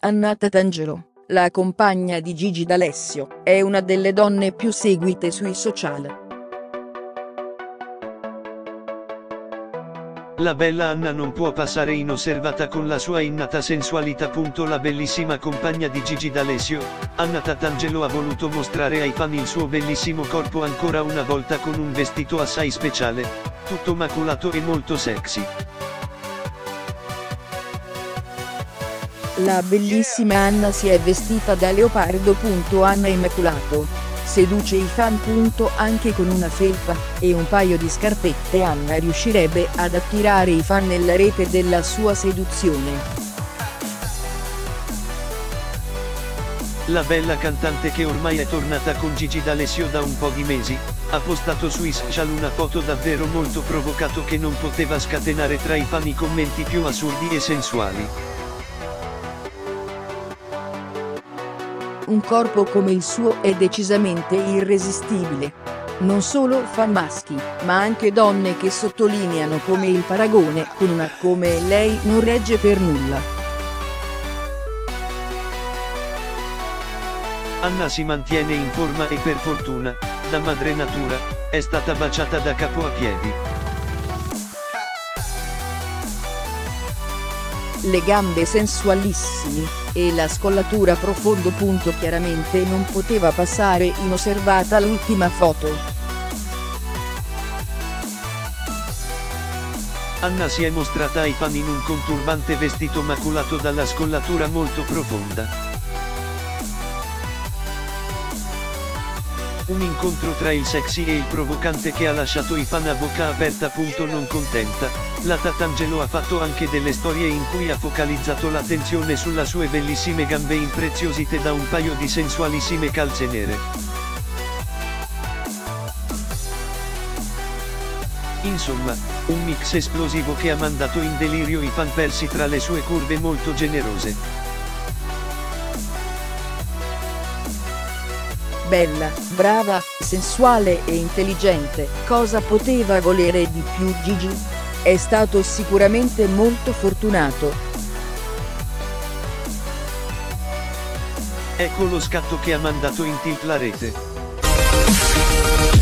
Anna Tatangelo, la compagna di Gigi D'Alessio, è una delle donne più seguite sui social. La bella Anna non può passare inosservata con la sua innata sensualità. La bellissima compagna di Gigi D'Alessio, Anna Tatangelo ha voluto mostrare ai fan il suo bellissimo corpo ancora una volta con un vestito assai speciale, tutto maculato e molto sexy. La bellissima Anna si è vestita da leopardo. Anna Immaculato. Seduce i fan. Anche con una felpa e un paio di scarpette Anna riuscirebbe ad attirare i fan nella rete della sua seduzione. La bella cantante che ormai è tornata con Gigi D'Alessio da un po' di mesi, ha postato sui social una foto davvero molto provocato che non poteva scatenare tra i fan i commenti più assurdi e sensuali. Un corpo come il suo è decisamente irresistibile. Non solo fan maschi, ma anche donne che sottolineano come il paragone con una come lei non regge per nulla. Anna si mantiene in forma e per fortuna, da madre natura, è stata baciata da capo a piedi. Le gambe sensualissime, e la scollatura profondo. Chiaramente non poteva passare inosservata l'ultima foto. Anna si è mostrata ai fan in un conturbante vestito maculato dalla scollatura molto profonda. Un incontro tra il sexy e il provocante che ha lasciato i fan a bocca aperta. Non contenta, la Tatangelo ha fatto anche delle storie in cui ha focalizzato l'attenzione sulle sue bellissime gambe impreziosite da un paio di sensualissime calze nere. Insomma, un mix esplosivo che ha mandato in delirio i fan persi tra le sue curve molto generose. Bella, brava, sensuale e intelligente, cosa poteva volere di più Gigi? È stato sicuramente molto fortunato. Ecco lo scatto che ha mandato in tilt la rete.